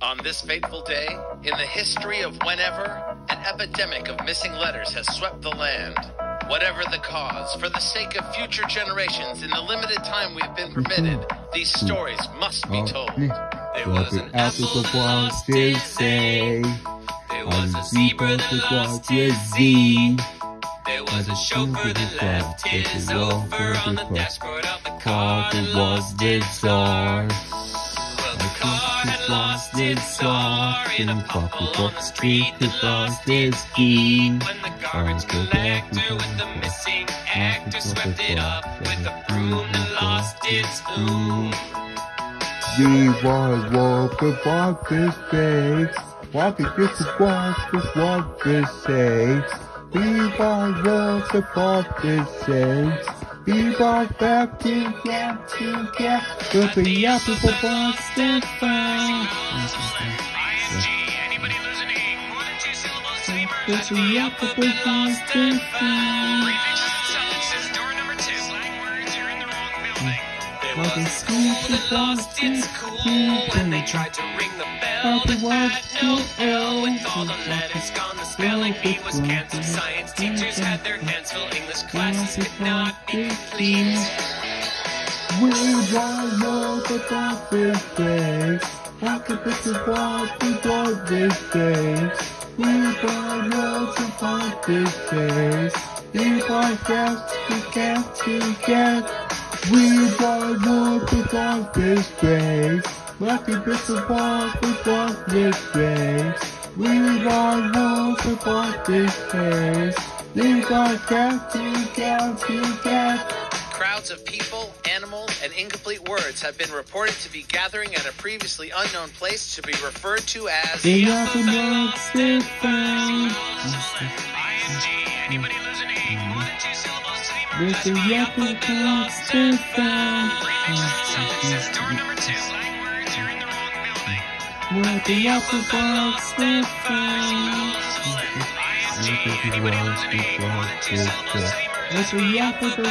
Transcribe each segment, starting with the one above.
On this fateful day, in the history of whenever, an epidemic of missing letters has swept the land. Whatever the cause, for the sake of future generations, in the limited time we've been permitted, these stories must be told. There was an apple that was to say. There was a zebra that walked with Z. There was a chauffeur that left his over on the dashboard of the car that was the czar. Car had lost its in the street lost its key. When the garbage collector with the missing actor swept it up with a broom that lost its ooh. We was walk this face. Walk against the walk with what this says. We was walk about this face. We was back to get to get. But the Alphabet Lost and Found. Anybody listening? More than two syllables to the word. But the Alphabet Lost and Found. Silences, door number two. Slang words, you're in the wrong building. There Like a was a school that lost its cool when they tried to ring the bell that had no L. With all the letters gone, the spelling bee was canceled. Science teachers had their hands full. English classes could not be pleased. We was walk about this face. Walk against the walk with what this. We about this face. We was get to get to get. We was walk about this face. Walk against the walk with what this face. We was walk about this face. We was get to get to get. Crowds of people, animals, and incomplete words have been reported to be gathering at a previously unknown place to be referred to as The apple makes it found. Anybody listening? More than two syllables to the With the apple makes it found. Silences, door number two. With the apple two syllables to the. With the apple the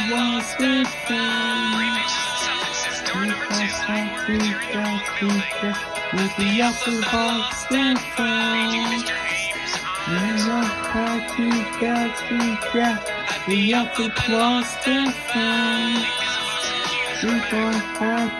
to get. With the apple to get. The apple makes it found. We don't have